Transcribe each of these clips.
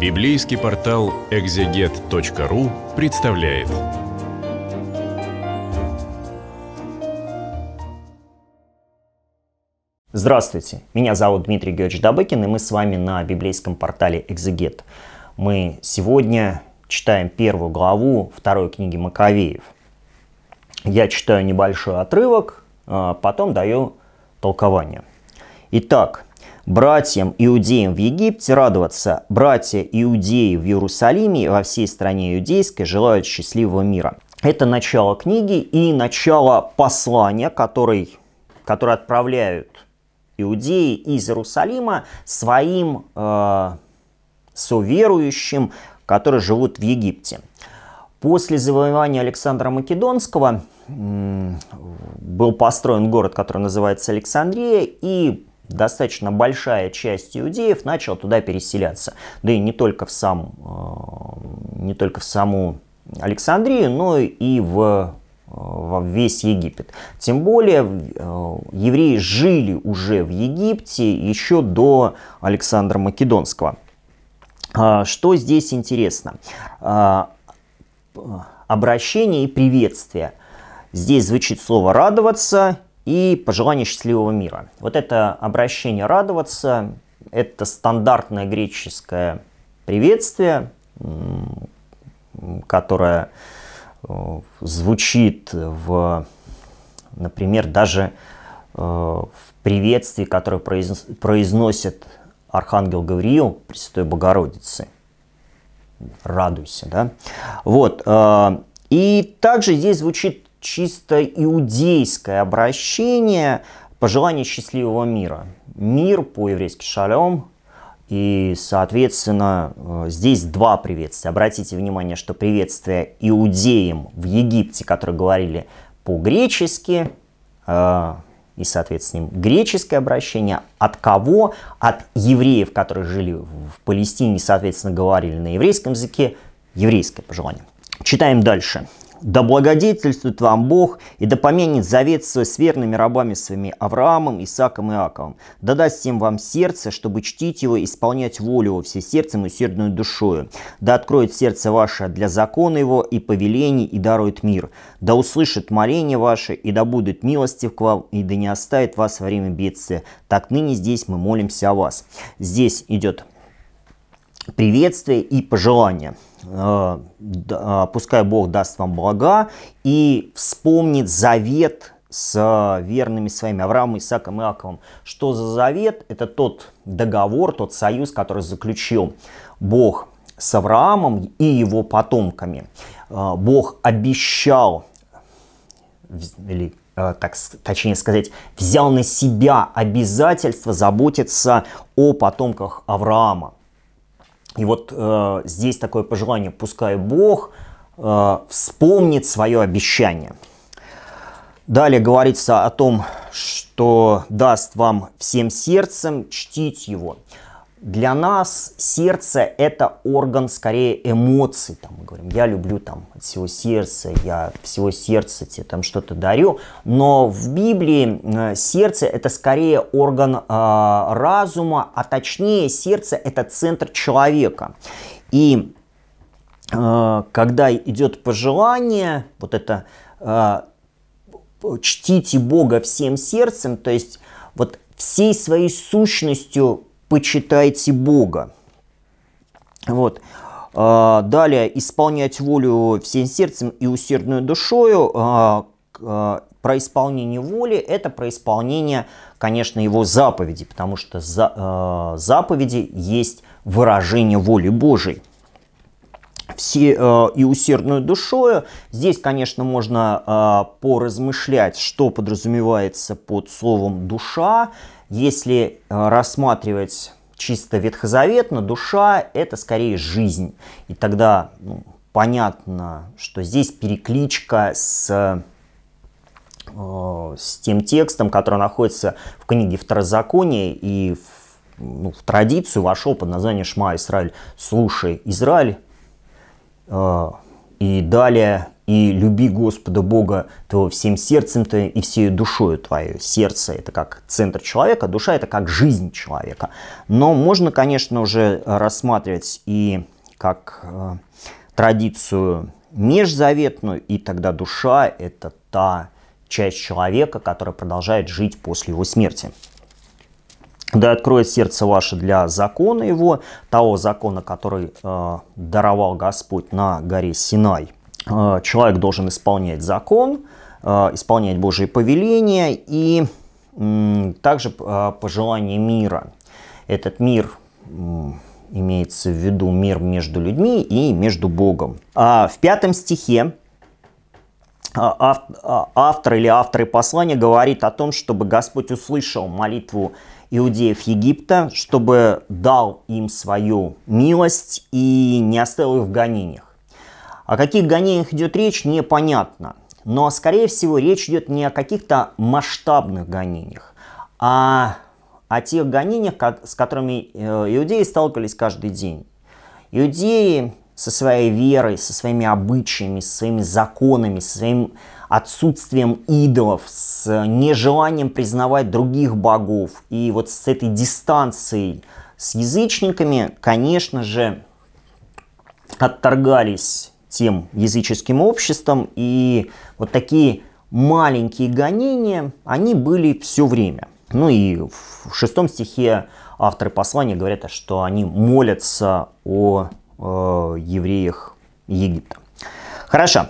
Библейский портал экзегет.ру представляет. Здравствуйте, меня зовут Дмитрий Георгиевич Добыкин, и мы с вами на библейском портале «Экзегет». Мы сегодня читаем первую главу второй книги Маковеев. Я читаю небольшой отрывок, а потом даю толкование. Итак, братьям иудеям в Египте радоваться, братья иудеи в Иерусалиме и во всей стране иудейской желают счастливого мира. Это начало книги и начало послания, который, которое отправляют иудеи из Иерусалима своим э, соверующим, которые живут в Египте. После завоевания Александра Македонского был построен город, который называется Александрия, и достаточно большая часть иудеев начала туда переселяться. Да и не только в, сам, э, не только в саму Александрию, но и в, э, в весь Египет. Тем более э, евреи жили уже в Египте еще до Александра Македонского. А, что здесь интересно? А, обращение и приветствие. Здесь звучит слово «радоваться» и пожелание счастливого мира. Вот это обращение радоваться, это стандартное греческое приветствие, которое э, звучит в, например, даже э, в приветствии, которое произносит Архангел Гавриил Пресвятой Богородицы. Радуйся, да? Вот. Э, и также здесь звучит чисто иудейское обращение, пожелание счастливого мира. Мир по-еврейски шалом, и, соответственно, э, здесь два приветствия. Обратите внимание, что приветствие иудеям в Египте, которые говорили по-гречески, э, и, соответственно, греческое обращение. От кого? От евреев, которые жили в Палестине, соответственно, говорили на еврейском языке. Еврейское пожелание. Читаем дальше. Да благодетельствует вам Бог, и да поменит завет свой с верными рабами своими Авраамом, Исааком и Иаковом. Да даст им вам сердце, чтобы чтить его, исполнять волю его все сердцем и усердную душою. Да откроет сердце ваше для закона его и повелений, и дарует мир. Да услышит моление ваше, и да будет милостив к вам, и да не оставит вас во время бедствия. Так ныне здесь мы молимся о вас. Здесь идет приветствие и пожелание. Э, э, пускай Бог даст вам блага и вспомнит завет с верными своими Авраамом, Исааком и Иаковом. Что за завет? Это тот договор, тот союз, который заключил Бог с Авраамом и его потомками. Э, Бог обещал, или так, точнее сказать, взял на себя обязательство заботиться о потомках Авраама. И вот э, здесь такое пожелание, пускай Бог э, вспомнит свое обещание. Далее говорится о том, что даст вам всем сердцем чтить его для нас сердце это орган скорее эмоций. Там, мы говорим, я люблю там от всего сердца, я всего сердца тебе там что-то дарю. Но в Библии э, сердце это скорее орган э, разума, а точнее сердце это центр человека. И э, когда идет пожелание, вот это э, чтите Бога всем сердцем, то есть вот всей своей сущностью почитайте Бога. Вот. А, далее, исполнять волю всем сердцем и усердную душою. А, а, про исполнение воли – это про исполнение, конечно, его заповеди, потому что за, заповеди есть выражение воли Божией. Все, и усердную душою. Здесь, конечно, можно поразмышлять, что подразумевается под словом «душа». Если э, рассматривать чисто ветхозаветно, душа – это скорее жизнь. И тогда ну, понятно, что здесь перекличка с, э, с тем текстом, который находится в книге Второзакония и в, ну, в традицию вошел под названием «Шма Израиль». «Слушай, Израиль». Э, и далее и люби Господа Бога твоего всем сердцем твоим и всей душою твоей. Сердце – это как центр человека, душа – это как жизнь человека. Но можно, конечно, уже рассматривать и как э, традицию межзаветную, и тогда душа – это та часть человека, которая продолжает жить после его смерти. Да откроет сердце ваше для закона его, того закона, который э, даровал Господь на горе Синай. Э, человек должен исполнять закон, э, исполнять Божьи повеления и э, также э, пожелание мира. Этот мир э, имеется в виду мир между людьми и между Богом. А в пятом стихе а, а, автор или авторы послания говорит о том, чтобы Господь услышал молитву иудеев Египта, чтобы дал им свою милость и не оставил их в гонениях. О каких гонениях идет речь, непонятно. Но, скорее всего, речь идет не о каких-то масштабных гонениях, а о тех гонениях, с которыми э, иудеи сталкивались каждый день. Иудеи со своей верой, со своими обычаями, со своими законами, со своим отсутствием идолов, с нежеланием признавать других богов. И вот с этой дистанцией с язычниками, конечно же, отторгались тем языческим обществом. И вот такие маленькие гонения, они были все время. Ну и в шестом стихе авторы послания говорят, что они молятся о э, евреях Египта. Хорошо.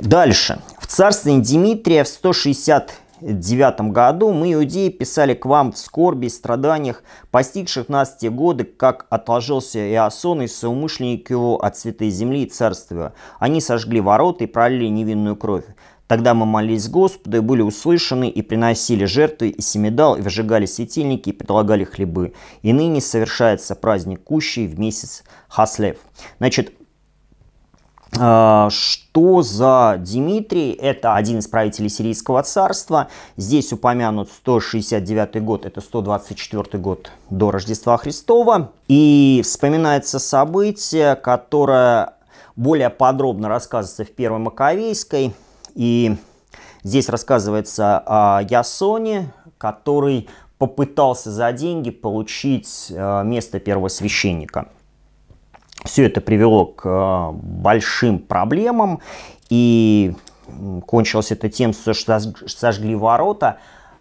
Дальше. В царстве Димитрия в 169 году мы, иудеи, писали к вам в скорби и страданиях, постигших нас те годы, как отложился Иосон и соумышленник его от святой земли и царствия. Они сожгли ворота и пролили невинную кровь. Тогда мы молились Господу и были услышаны, и приносили жертвы и семидал, и выжигали светильники, и предлагали хлебы. И ныне совершается праздник Кущей в месяц Хаслев. Значит, что за Дмитрий? Это один из правителей Сирийского царства. Здесь упомянут 169 год, это 124 год до Рождества Христова. И вспоминается событие, которое более подробно рассказывается в Первой Маковейской. И здесь рассказывается о Ясоне, который попытался за деньги получить э, место первого священника. Все это привело к э, большим проблемам, и кончилось это тем, что сожгли ворота.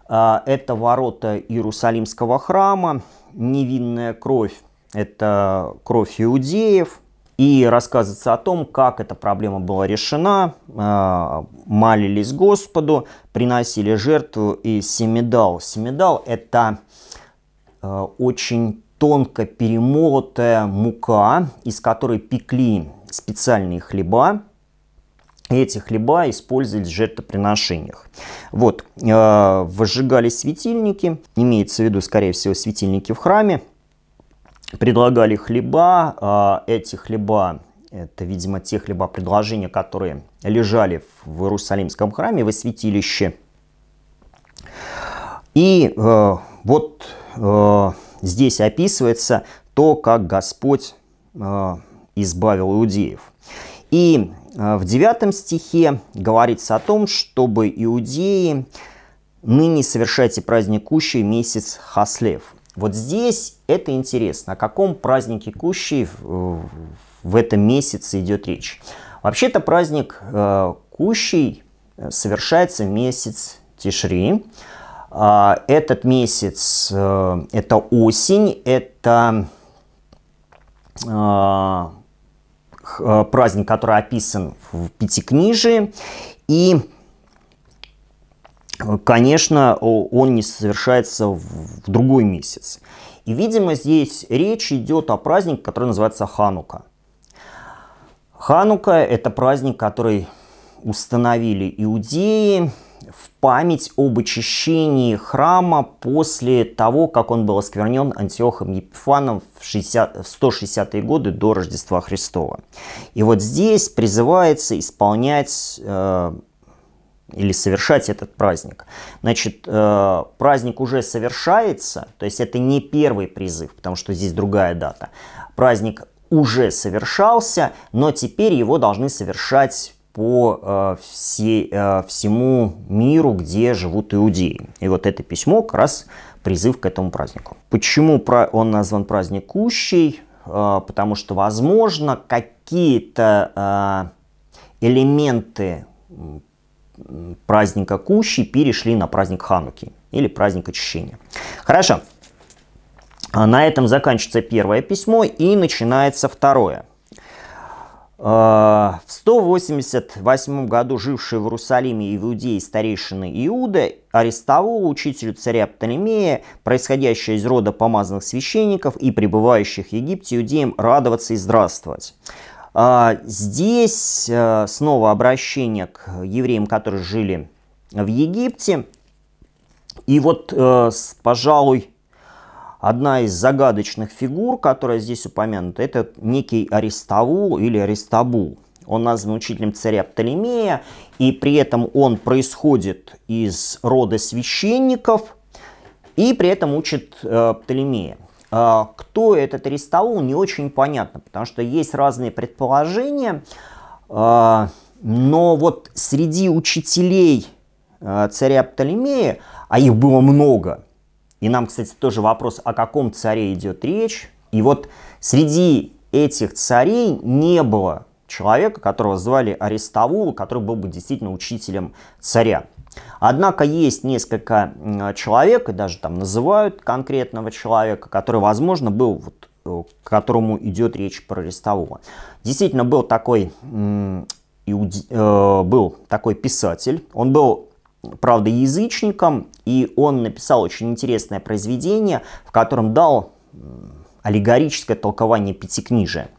Э, это ворота Иерусалимского храма, невинная кровь, это кровь иудеев. И рассказывается о том, как эта проблема была решена. Э, молились Господу, приносили жертву и семидал. Семидал – это очень тонко перемолотая мука, из которой пекли специальные хлеба. Эти хлеба использовались в жертвоприношениях. Вот, э, возжигались светильники, имеется в виду, скорее всего, светильники в храме. Предлагали хлеба, э, эти хлеба, это, видимо, те хлеба предложения, которые лежали в Иерусалимском храме, во святилище. И э, вот э, здесь описывается то, как Господь э, избавил иудеев. И э, в 9 стихе говорится о том, чтобы иудеи ныне совершайте праздник Кущи месяц Хаслев. Вот здесь это интересно, о каком празднике Кущи в, этом месяце идет речь. Вообще-то праздник э, Кущей совершается в месяц Тишри, этот месяц э, – это осень, это а, э, праздник, который описан в Пятикнижии. И, конечно, он не совершается в другой месяц. И, видимо, здесь речь идет о празднике, который называется Ханука. Ханука – это праздник, который установили иудеи – в память об очищении храма после того, как он был осквернен Антиохом Епифаном в, 60, в 160-е годы до Рождества Христова. И вот здесь призывается исполнять э, или совершать этот праздник. Значит, э, праздник уже совершается, то есть это не первый призыв, потому что здесь другая дата. Праздник уже совершался, но теперь его должны совершать по э, все, э, всему миру, где живут иудеи. И вот это письмо как раз призыв к этому празднику. Почему он назван праздник Кущей? Э, потому что, возможно, какие-то элементы праздника Кущи перешли на праздник Хануки или праздник очищения. Хорошо. На этом заканчивается первое письмо и начинается второе. В 188 году живший в Иерусалиме иудей старейшины Иуда арестовал учителю царя Птолемея, происходящее из рода помазанных священников и пребывающих в Египте иудеям радоваться и здравствовать. А, здесь э, снова обращение к евреям, которые жили в Египте. И вот, э, пожалуй, одна из загадочных фигур, которая здесь упомянута, это некий Аристовул или Аристабул. Он назван учителем царя Птолемея, и при этом он происходит из рода священников, и при этом учит э, Птолемея. А, кто этот Аристаул, не очень понятно, потому что есть разные предположения. А, но вот среди учителей а, царя Птолемея, а их было много, и нам, кстати, тоже вопрос, о каком царе идет речь. И вот среди этих царей не было человека, которого звали Аристовул, который был бы действительно учителем царя. Однако есть несколько человек, и даже там называют конкретного человека, который, возможно, был, вот, э, к которому идет речь про Арестового. Действительно, был такой, иуди, э, был такой писатель, он был, правда, язычником, и он написал очень интересное произведение, в котором дал аллегорическое толкование пятикнижия.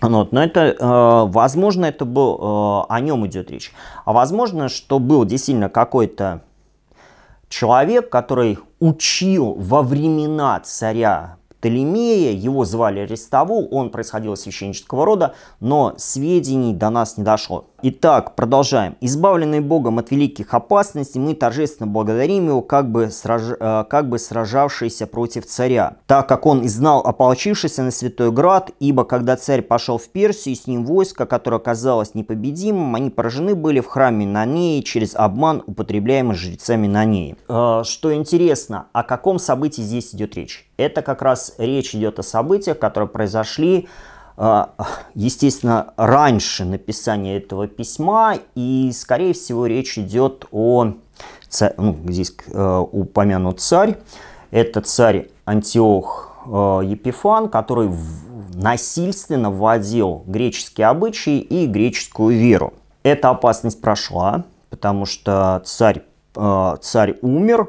Вот, но это, э, возможно, это был, э, о нем идет речь. А возможно, что был действительно какой-то человек, который учил во времена царя Птолемея, его звали Аристовул, он происходил из священнического рода, но сведений до нас не дошло. Итак, продолжаем. Избавленный Богом от великих опасностей, мы торжественно благодарим Его, как бы, сраж... Э, как бы сражавшийся против царя, так как он знал ополчившийся на Святой Град, ибо когда царь пошел в Персию, и с ним войско, которое оказалось непобедимым, они поражены были в храме Нанеи через обман, употребляемый жрецами Нанеи. Э, что интересно, о каком событии здесь идет речь? Это как раз речь идет о событиях, которые произошли, естественно, раньше написания этого письма, и, скорее всего, речь идет о, ну, здесь э, упомянут царь, это царь Антиох э, Епифан, который насильственно вводил греческие обычаи и греческую веру. Эта опасность прошла, потому что царь, царь умер,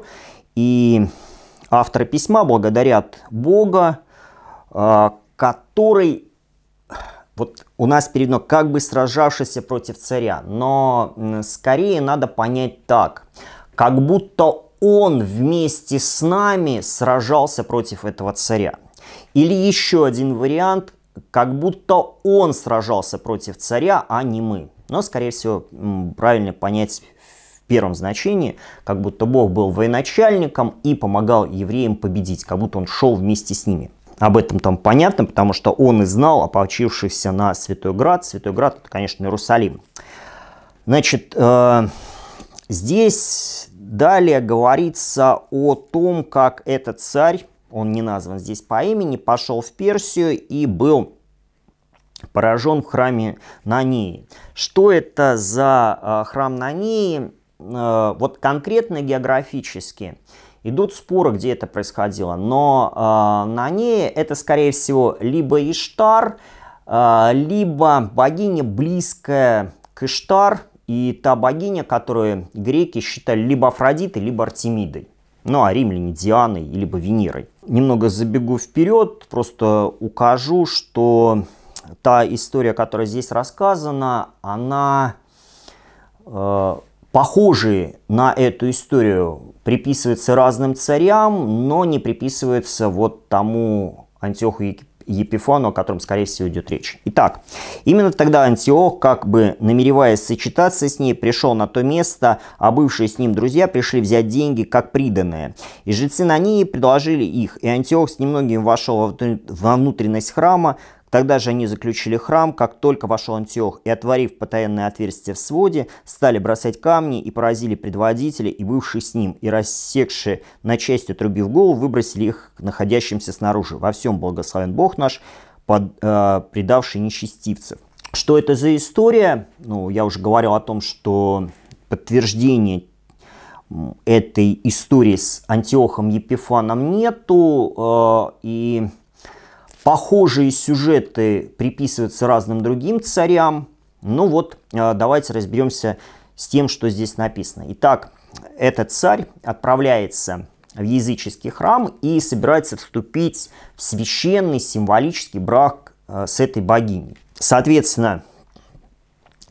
и авторы письма благодарят Бога, а, который вот у нас перед ног как бы сражавшийся против царя, но скорее надо понять так, как будто он вместе с нами сражался против этого царя. Или еще один вариант, как будто он сражался против царя, а не мы. Но, скорее всего, правильно понять первом значении, как будто Бог был военачальником и помогал евреям победить, как будто он шел вместе с ними. Об этом там понятно, потому что он и знал ополчившихся на Святой Град. Святой Град это, конечно, Иерусалим. Значит, э, здесь далее говорится о том, как этот царь, он не назван здесь по имени, пошел в Персию и был поражен в храме Нанеи. Что это за э, храм Нанеи? Э, вот конкретно географически идут споры, где это происходило, но э, на ней это, скорее всего, либо Иштар, э, либо богиня близкая к Иштар, и та богиня, которую греки считали либо Афродитой, либо Артемидой. Ну, а римляне Дианой, либо Венерой. Немного забегу вперед, просто укажу, что та история, которая здесь рассказана, она э, похожие на эту историю приписываются разным царям, но не приписываются вот тому Антиоху Епифану, о котором, скорее всего, идет речь. Итак, именно тогда Антиох, как бы намереваясь сочетаться с ней, пришел на то место, а бывшие с ним друзья пришли взять деньги как приданные. И жрецы на ней предложили их, и Антиох с немногим вошел во внутренность храма, Тогда же они заключили храм, как только вошел Антиох, и, отворив потаенное отверстие в своде, стали бросать камни и поразили предводителя и бывших с ним, и рассекшие на части трубив голову, выбросили их находящимся снаружи. Во всем благословен Бог наш, под, э, предавший нечестивцев. Что это за история? Ну, я уже говорил о том, что подтверждение этой истории с Антиохом Епифаном нету, э, и похожие сюжеты приписываются разным другим царям. Ну вот, э, давайте разберемся с тем, что здесь написано. Итак, этот царь отправляется в языческий храм и собирается вступить в священный символический брак э, с этой богиней. Соответственно,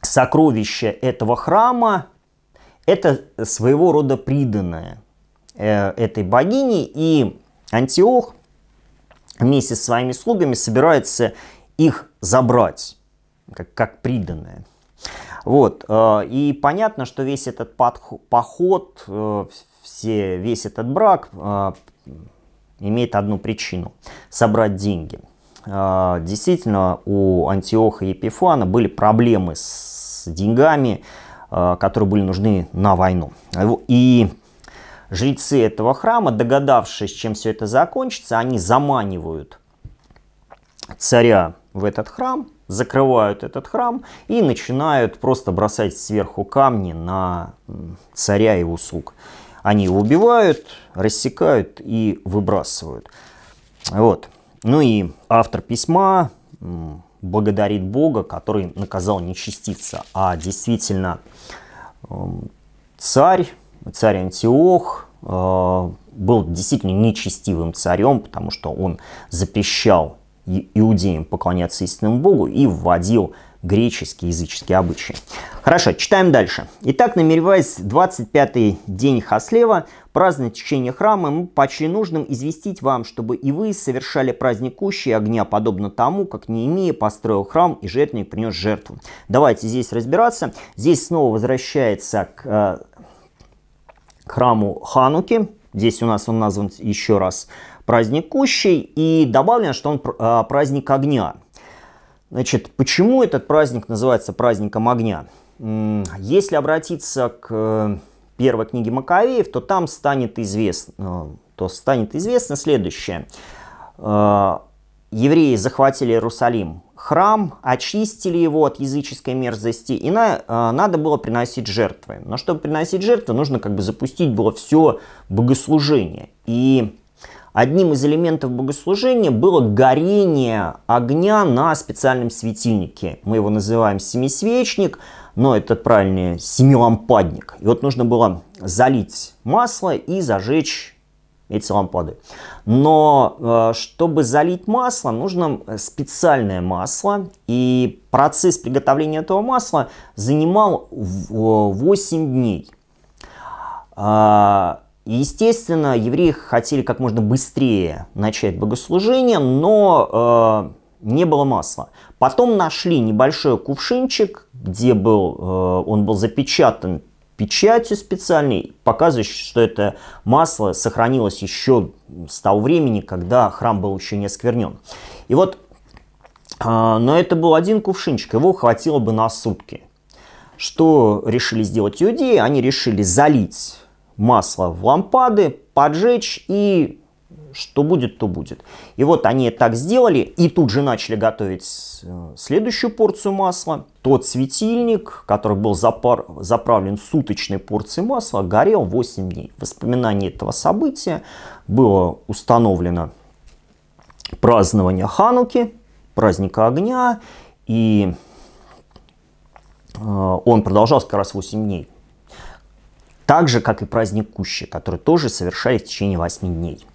сокровище этого храма это своего рода приданное э, этой богини, и Антиох вместе с своими слугами собирается их забрать, как, как приданное. Вот, э, и понятно, что весь этот поход, э, все, весь этот брак имеет одну причину – собрать деньги. Действительно, у Антиоха и Епифана были проблемы с деньгами, Э, которые были нужны на войну. И жрецы этого храма, догадавшись, чем все это закончится, они заманивают царя в этот храм, закрывают этот храм и начинают просто бросать сверху камни на царя и его слуг. Они его убивают, рассекают и выбрасывают. Вот. Ну и автор письма благодарит Бога, который наказал нечестивца, а действительно царь, царь Антиох, э, был действительно нечестивым царем, потому что он запрещал иудеям поклоняться истинному Богу и вводил греческие языческие обычаи. Хорошо, читаем дальше. Итак, намереваясь 25-й день Хаслева праздновать течение храма, мы почли нужным известить вам, чтобы и вы совершали праздник огня, подобно тому, как Неемия построил храм и жертвенник принес жертву. Давайте здесь разбираться. Здесь снова возвращается к э, храму Хануки. Здесь у нас он назван еще раз праздник кущей. И добавлено, что он э, праздник огня. Значит, почему этот праздник называется праздником огня? Если обратиться к э, первой книге Маковеев, то там станет известно, э, то станет известно следующее. Э, евреи захватили Иерусалим, храм, очистили его от языческой мерзости, и на, надо было приносить жертвы. Но чтобы приносить жертвы, нужно как бы запустить было все богослужение. И Одним из элементов богослужения было горение огня на специальном светильнике. Мы его называем семисвечник, но это правильнее семилампадник. И вот нужно было залить масло и зажечь эти лампады. Но э, чтобы залить масло, нужно специальное масло. И процесс приготовления этого масла занимал 8 дней. А, Естественно, евреи хотели как можно быстрее начать богослужение, но э, не было масла. Потом нашли небольшой кувшинчик, где был, э, он был запечатан печатью специальной, показывающей, что это масло сохранилось еще с того времени, когда храм был еще не осквернен. И вот, э, но это был один кувшинчик, его хватило бы на сутки. Что решили сделать иудеи? Они решили залить масло в лампады, поджечь и что будет, то будет. И вот они так сделали, и тут же начали готовить э, следующую порцию масла. Тот светильник, который был запар, заправлен суточной порцией масла, горел 8 дней. В воспоминании этого события было установлено празднование Хануки, праздника огня, и э, он продолжался как раз 8 дней. Так же, как и праздник Кущи, который тоже совершали в течение 8 дней.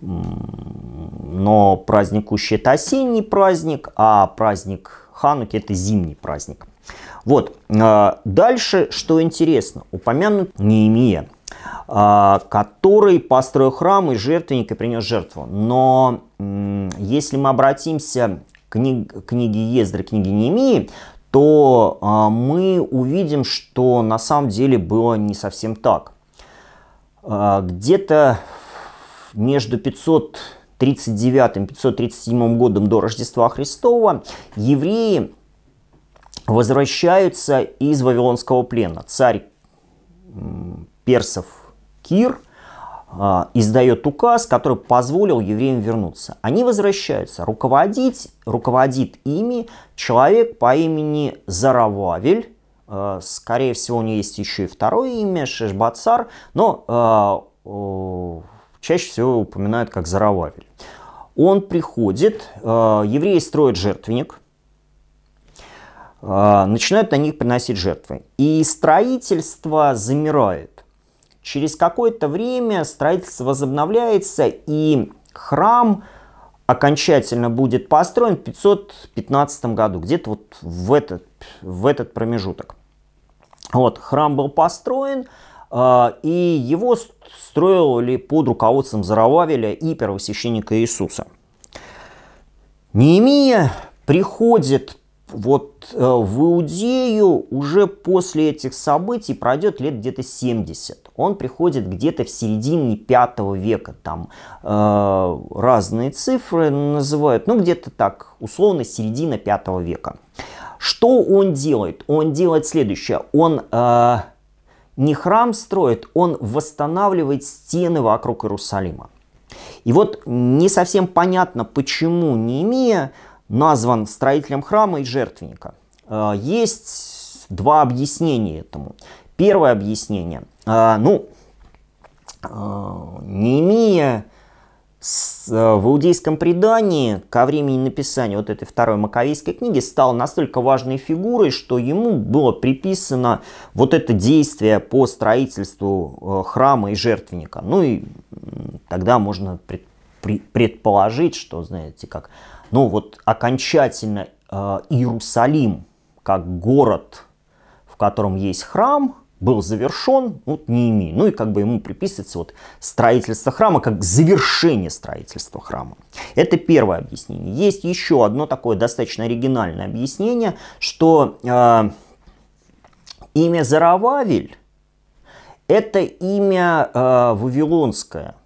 Но праздник Кущи это осенний праздник, а праздник Хануки это зимний праздник. Вот, а, дальше, что интересно, упомянут Неемия, а, который построил храм и жертвенник и принес жертву. Но если мы обратимся к книге Ездры, книге Неемии, то а, мы увидим, что на самом деле было не совсем так. Где-то между 503 539-537 годом до Рождества Христова евреи возвращаются из Вавилонского плена. Царь персов Кир а, издает указ, который позволил евреям вернуться. Они возвращаются. Руководить, руководит ими человек по имени Зарававель. А, скорее всего, у него есть еще и второе имя, Шешбацар, но а, чаще всего упоминают как Зарававель. Он приходит, евреи строят жертвенник, начинают на них приносить жертвы. И строительство замирает. Через какое-то время строительство возобновляется, и храм окончательно будет построен в 515 году, где-то вот в этот, в этот промежуток. Вот, храм был построен, и его строили под руководством Зарававеля и первосвященника Иисуса. Неемия приходит вот э, в Иудею уже после этих событий пройдет лет где-то 70. Он приходит где-то в середине 5 века. Там э, разные цифры называют, ну где-то так, условно середина 5 века. Что он делает? Он делает следующее. Он э, не храм строит, он восстанавливает стены вокруг Иерусалима. И вот не совсем понятно, почему Неемия назван строителем храма и жертвенника. Э, есть два объяснения этому. Первое объяснение. Э, ну, э, Неемия в иудейском предании ко времени написания вот этой второй маковейской книги стал настолько важной фигурой, что ему было приписано вот это действие по строительству храма и жертвенника. Ну и тогда можно предположить, что, знаете, как ну вот окончательно э, Иерусалим как город, в котором есть храм, был завершен вот Неемии. Ну и как бы ему приписывается вот строительство храма как завершение строительства храма. Это первое объяснение. Есть еще одно такое достаточно оригинальное объяснение, что э, имя Зарававель это имя э, вавилонское –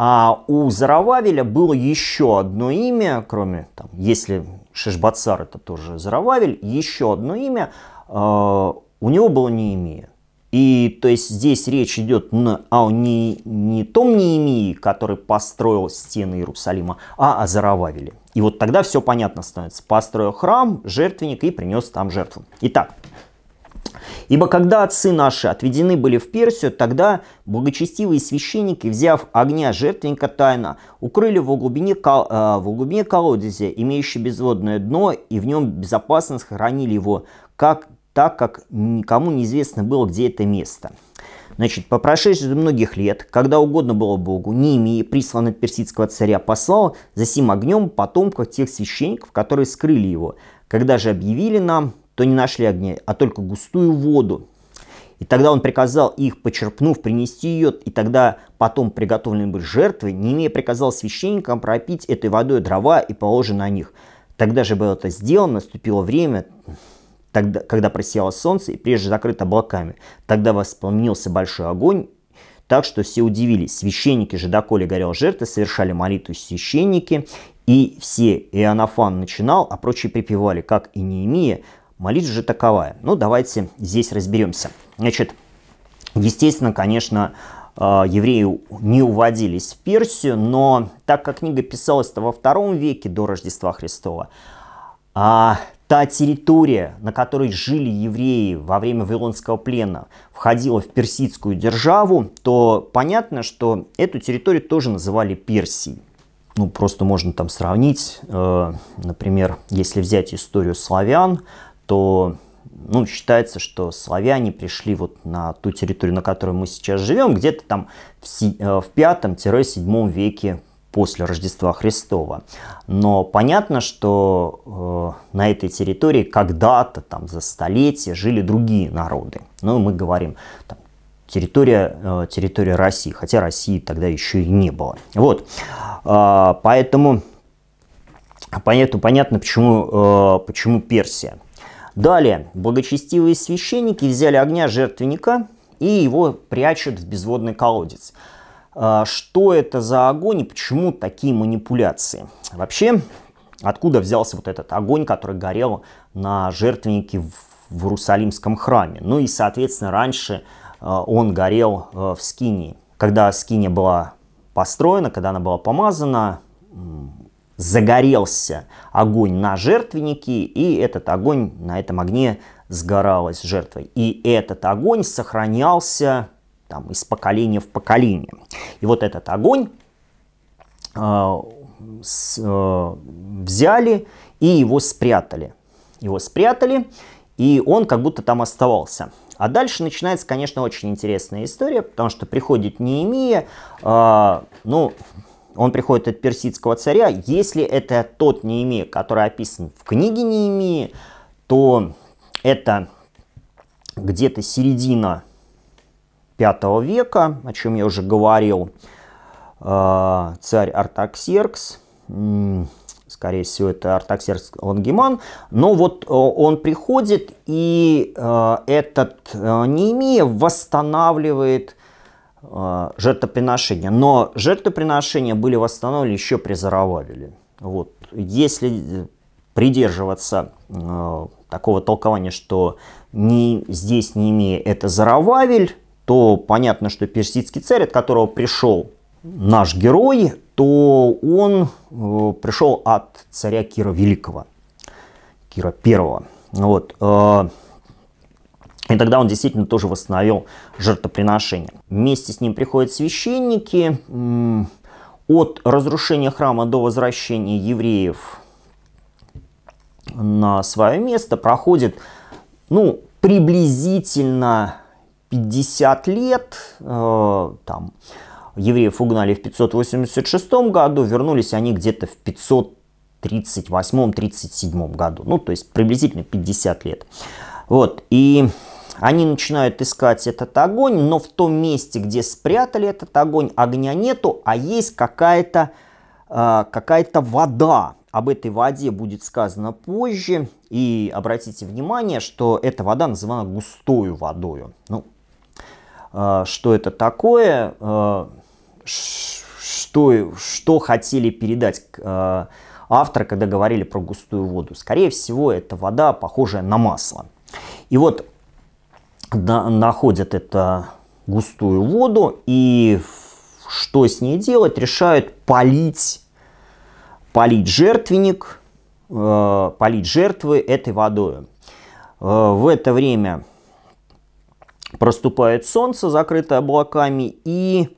а у Зарававеля было еще одно имя, кроме, там, если Шешбацар это тоже Зарававель, еще одно имя, э, у него было Неемия. И то есть здесь речь идет на, а, не, не том Неемии, который построил стены Иерусалима, а о Зарававеле. И вот тогда все понятно становится. Построил храм, жертвенник и принес там жертву. Итак, Ибо когда отцы наши отведены были в Персию, тогда благочестивые священники, взяв огня жертвенника тайно, укрыли в глубине, кол, э, в глубине колодезя, имеющий безводное дно, и в нем безопасно сохранили его, как, так как никому неизвестно было, где это место. Значит, по прошествии многих лет, когда угодно было Богу, Неемия, прислан от персидского царя, послал за сим огнем потомков тех священников, которые скрыли его. Когда же объявили нам, то не нашли огня, а только густую воду. И тогда он приказал их, почерпнув, принести ее, и тогда потом приготовлены были жертвы, не имея приказал священникам пропить этой водой дрова и положить на них. Тогда же было это сделано, наступило время, тогда, когда просияло солнце и прежде закрыто облаками. Тогда воспламенился большой огонь, так что все удивились. Священники же, доколе горел жертвы, совершали молитву священники, и все, Иоаннафан начинал, а прочие припевали, как и Неемия, Молитва же таковая. Ну, давайте здесь разберемся. Значит, естественно, конечно, э, евреи не уводились в Персию, но так как книга писалась во втором веке до Рождества Христова, а та территория, на которой жили евреи во время Вавилонского плена, входила в персидскую державу, то понятно, что эту территорию тоже называли Персией. Ну, просто можно там сравнить, э, например, если взять историю славян, то ну, считается, что славяне пришли вот на ту территорию, на которой мы сейчас живем, где-то там в 5-7 э, веке после Рождества Христова. Но понятно, что э, на этой территории когда-то, там, за столетия жили другие народы. Ну, мы говорим, там, территория, э, территория России, хотя России тогда еще и не было. Вот, э, поэтому понятно, понятно почему, э, почему Персия. Далее, благочестивые священники взяли огня жертвенника и его прячут в безводный колодец. А, что это за огонь и почему такие манипуляции? Вообще, откуда взялся вот этот огонь, который горел на жертвеннике в, Иерусалимском храме? Ну и, соответственно, раньше а, он горел а, в Скинии. Когда Скиния была построена, когда она была помазана, загорелся огонь на жертвеннике, и этот огонь на этом огне сгоралась жертвой. И этот огонь сохранялся там, из поколения в поколение. И вот этот огонь э, с, э, взяли и его спрятали. Его спрятали, и он как будто там оставался. А дальше начинается, конечно, очень интересная история, потому что приходит Неемия, э, ну, он приходит от персидского царя. Если это тот Неемия, который описан в книге Неемии, то это где-то середина 5 века, о чем я уже говорил, э, царь Артаксеркс, скорее всего, это Артаксеркс Лангеман, но вот э, он приходит, и э, этот Неемия восстанавливает жертвоприношения. Но жертвоприношения были восстановлены еще при Зарававеле. Вот. Если придерживаться такого толкования, что не, здесь не имея это Зарававель, то понятно, что персидский царь, от которого пришел наш герой, то он э, пришел от царя Кира Великого, Кира Первого. Вот. Э, и тогда он действительно тоже восстановил жертвоприношение. Вместе с ним приходят священники. От разрушения храма до возвращения евреев на свое место проходит ну, приблизительно 50 лет, э, там, евреев угнали в 586 году, вернулись они где-то в 538-37 году, ну, то есть приблизительно 50 лет. Вот, и они начинают искать этот огонь, но в том месте, где спрятали этот огонь, огня нету, а есть какая-то э, какая-то вода. Об этой воде будет сказано позже. И обратите внимание, что эта вода называна густою водою. Ну, что это такое, а, что, что хотели передать а, авторы, когда говорили про густую воду. Скорее всего, это вода, похожая на масло. И вот находят эту густую воду, и что с ней делать? Решают полить, полить жертвенник, полить жертвы этой водой. В это время проступает солнце, закрытое облаками, и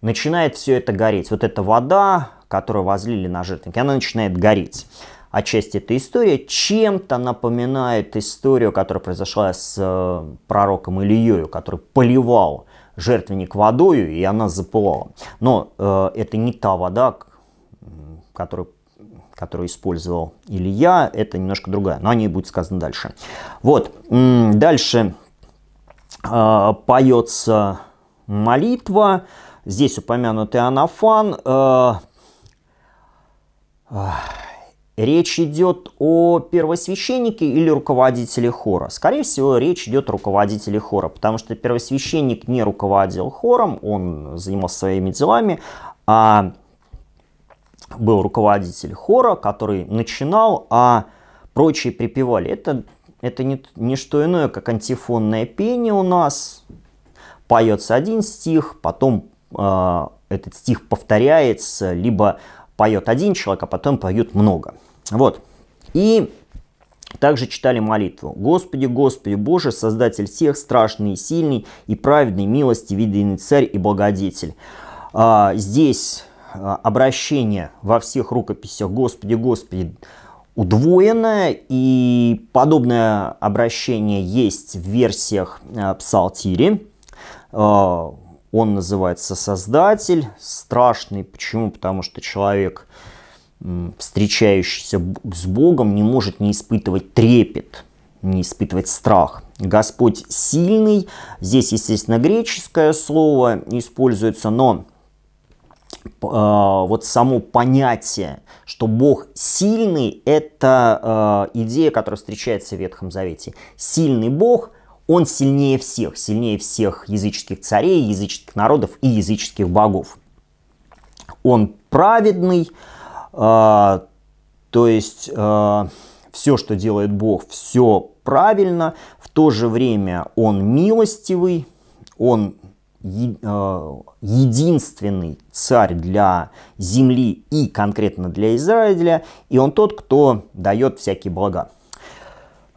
начинает все это гореть. Вот эта вода, которую возлили на жертвенник, она начинает гореть. Отчасти эта история чем-то напоминает историю, которая произошла с э, пророком Ильею, который поливал жертвенник водою, и она запылала. Но э, это не та вода, которую которую использовал Илья, это немножко другая, но о ней будет сказано дальше. Вот, дальше поется молитва. Здесь упомянутый анафан. Э, э, речь идет о первосвященнике или руководителе хора. Скорее всего, речь идет о руководителе хора, потому что первосвященник не руководил хором, он занимался своими делами, а был руководитель хора, который начинал, а прочие припевали. Это это не, не что иное, как антифонное пение у нас. Поется один стих, потом э, этот стих повторяется, либо поет один человек, а потом поет много. Вот. И также читали молитву. «Господи, Господи, Боже, Создатель всех, страшный и сильный, и праведный, милости, видный царь и благодетель». А, здесь а, обращение во всех рукописях «Господи, Господи, удвоенное, и подобное обращение есть в версиях э, Псалтири. Э, он называется Создатель, страшный. Почему? Потому что человек, встречающийся с Богом, не может не испытывать трепет, не испытывать страх. Господь сильный. Здесь, естественно, греческое слово используется, но вот само понятие, что Бог сильный, это э, идея, которая встречается в Ветхом Завете. Сильный Бог, он сильнее всех, сильнее всех языческих царей, языческих народов и языческих богов. Он праведный, э, то есть э, все, что делает Бог, все правильно, в то же время он милостивый, он э, единственный царь для земли и конкретно для Израиля, и он тот, кто дает всякие блага.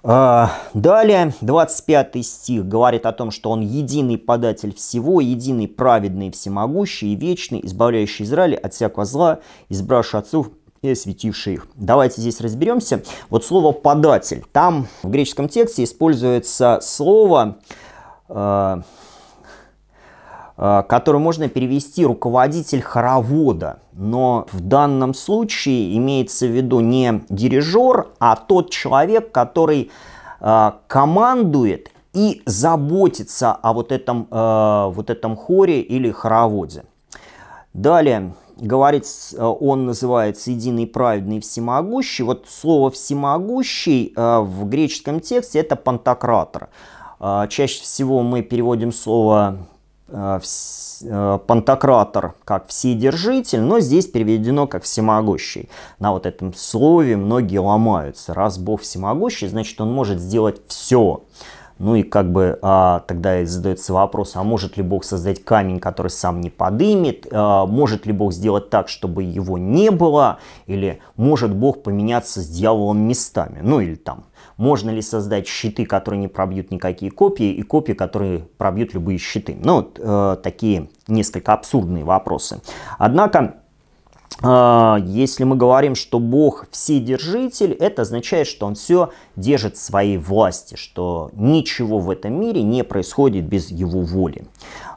А, далее, 25 стих говорит о том, что он единый податель всего, единый праведный, всемогущий и вечный, избавляющий Израиль от всякого зла, избравший отцов и осветивший их. Давайте здесь разберемся. Вот слово «податель». Там в греческом тексте используется слово, э, э, которое можно перевести «руководитель хоровода». Но в данном случае имеется в виду не дирижер, а тот человек, который э, командует и заботится о вот этом, вот этом хоре или хороводе. Далее, говорит, э, он называется единый, праведный, всемогущий. Вот слово всемогущий э, в греческом тексте это пантократор. Э, чаще всего мы переводим слово пантократор как вседержитель, но здесь переведено как всемогущий. На вот этом слове многие ломаются. Раз Бог всемогущий, значит он может сделать все. Ну и как бы а, тогда задается вопрос, а может ли Бог создать камень, который сам не подымет? А, может ли Бог сделать так, чтобы его не было? Или может Бог поменяться с дьяволом местами? Ну или там, можно ли создать щиты, которые не пробьют никакие копии, и копии, которые пробьют любые щиты? Ну, вот, э, такие несколько абсурдные вопросы. Однако, если мы говорим, что Бог вседержитель, это означает, что Он все держит в своей власти, что ничего в этом мире не происходит без Его воли.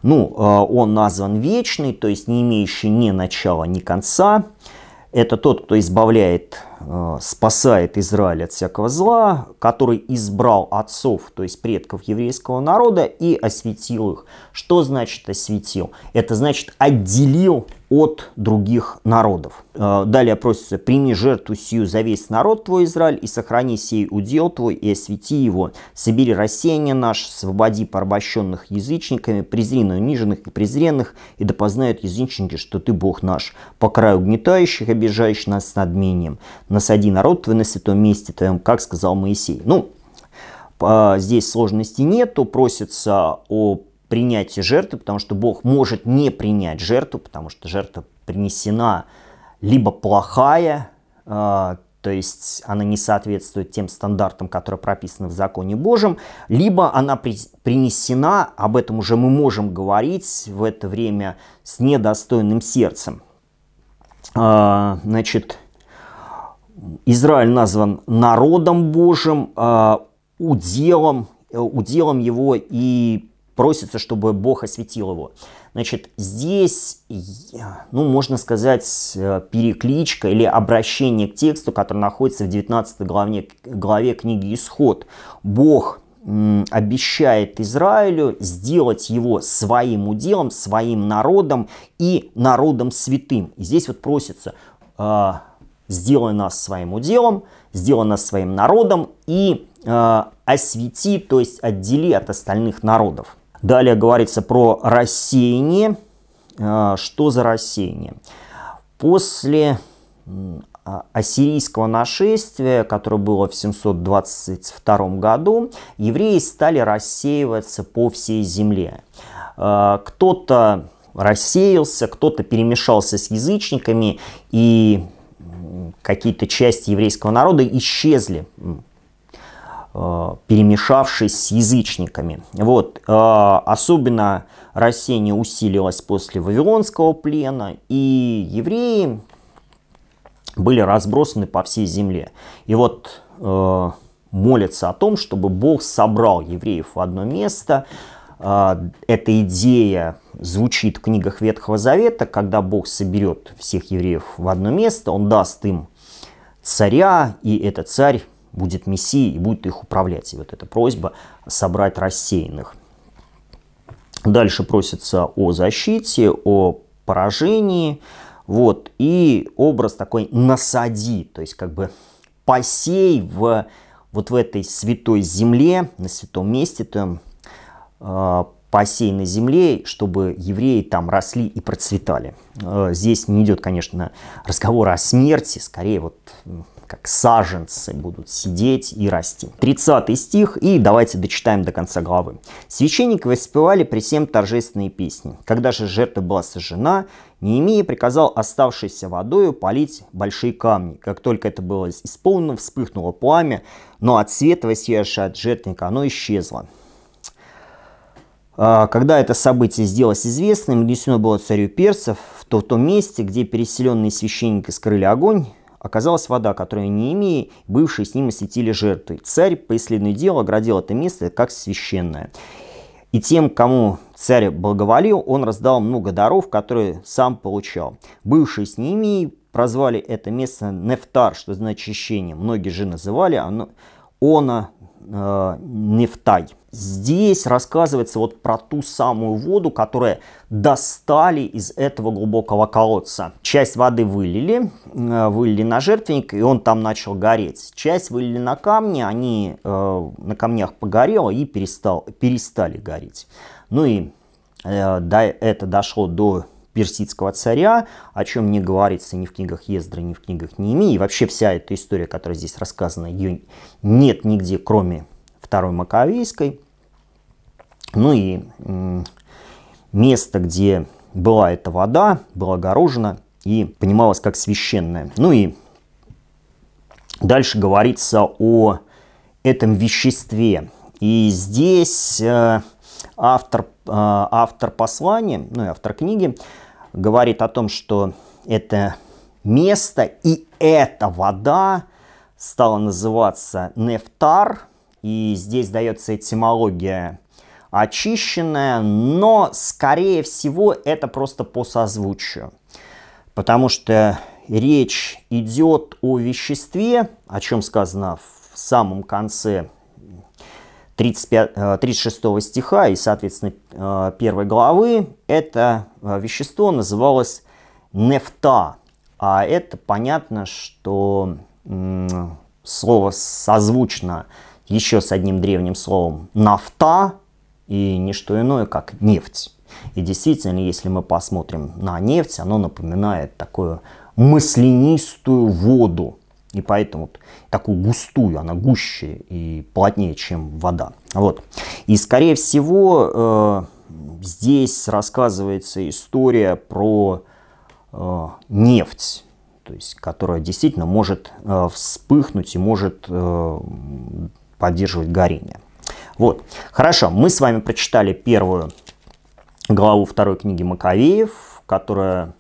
Ну, а, Он назван вечный, то есть не имеющий ни начала, ни конца. Это тот, кто избавляет, а, спасает Израиль от всякого зла, который избрал отцов, то есть предков еврейского народа и осветил их. Что значит осветил? Это значит отделил от других народов. Э, далее просится, прими жертву сию за весь народ твой Израиль, и сохрани сей удел твой, и освети его. Собери рассеяние наш, освободи порабощенных язычниками, презри на униженных и презренных, и да познают язычники, что ты Бог наш. По краю угнетающих, обижающих нас с надмением. Насади народ твой на святом месте твоем, как сказал Моисей. Ну, здесь сложности нету, просится о принятие жертвы, потому что Бог может не принять жертву, потому что жертва принесена либо плохая, э, то есть она не соответствует тем стандартам, которые прописаны в законе Божьем, либо она при, принесена, об этом уже мы можем говорить в это время, с недостойным сердцем. Э, значит, Израиль назван народом Божьим, э, уделом, уделом его и просится, чтобы Бог осветил его. Значит, здесь, ну, можно сказать, э, перекличка или обращение к тексту, который находится в 19 главе, главе книги «Исход». Бог обещает Израилю сделать его своим уделом, своим народом и народом святым. И здесь вот просится, э, сделай нас своим уделом, сделай нас своим народом и э, освети, то есть отдели от остальных народов. Далее говорится про рассеяние. А, что за рассеяние? После а, ассирийского нашествия, которое было в 722 году, евреи стали рассеиваться по всей земле. А, кто-то рассеялся, кто-то перемешался с язычниками, и какие-то части еврейского народа исчезли Э, перемешавшись с язычниками. Вот. Э, особенно рассеяние усилилось после Вавилонского плена, и евреи были разбросаны по всей земле. И вот э, молятся о том, чтобы Бог собрал евреев в одно место. Эта идея звучит в книгах Ветхого Завета, когда Бог соберет всех евреев в одно место, Он даст им царя, и этот царь будет Мессией и будет их управлять. И вот эта просьба собрать рассеянных. Дальше просится о защите, о поражении. Вот, и образ такой насади, то есть как бы посей в, вот в этой святой земле, на святом месте, там, посеянной земле, чтобы евреи там росли и процветали. Здесь не идет, конечно, разговор о смерти, скорее вот как саженцы будут сидеть и расти. 30 стих, и давайте дочитаем до конца главы. «Священники воспевали при всем торжественные песни. Когда же жертва была сожжена, Неемия приказал оставшейся водою полить большие камни. Как только это было исполнено, вспыхнуло пламя, но от света, воссиявшего от жертвника, оно исчезло. А, когда это событие сделалось известным, нанесено было царю персов, то в том месте, где переселенные священники скрыли огонь, оказалась вода, которую Неемии, бывшие с ним осветили жертвы. Царь по исследованию дела оградил это место как священное. И тем, кому царь благоволил, он раздал много даров, которые сам получал. Бывшие с ними прозвали это место Нефтар, что значит очищение. Многие же называли оно Она э, Нефтай. Здесь рассказывается вот про ту самую воду, которую достали из этого глубокого колодца. Часть воды вылили, э, вылили на жертвенник, и он там начал гореть. Часть вылили на камни, они э, на камнях погорело и перестал, перестали гореть. Ну и э, до, это дошло до персидского царя, о чем не говорится ни в книгах Ездры, ни в книгах Неемии. И вообще вся эта история, которая здесь рассказана, ее нет нигде, кроме второй Маковейской. Ну и место, где была эта вода, было огорожено и понималось как священное. Ну и дальше говорится о этом веществе. И здесь э, автор, э, автор послания, ну и автор книги, говорит о том, что это место и эта вода стала называться Нефтар, и здесь дается этимология очищенная, но, скорее всего, это просто по созвучию. Потому что речь идет о веществе, о чем сказано в самом конце 35, 36 э, стиха и, соответственно, э, первой главы. Это э, вещество называлось нефта. А это понятно, что слово созвучно еще с одним древним словом нафта и не что иное, как нефть. И действительно, если мы посмотрим на нефть, оно напоминает такую маслянистую воду. И поэтому вот такую густую, она гуще и плотнее, чем вода. Вот. И скорее всего э, здесь рассказывается история про э, нефть, то есть, которая действительно может э, вспыхнуть и может э, поддерживать горение. Вот. Хорошо, мы с вами прочитали первую главу второй книги Маковеев, которая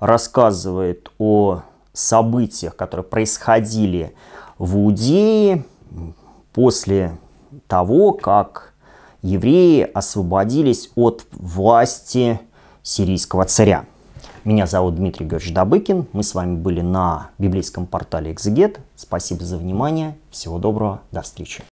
рассказывает о событиях, которые происходили в Иудее после того, как евреи освободились от власти сирийского царя. Меня зовут Дмитрий Георгиевич Добыкин. Мы с вами были на библейском портале Экзегет. Спасибо за внимание. Всего доброго. До встречи.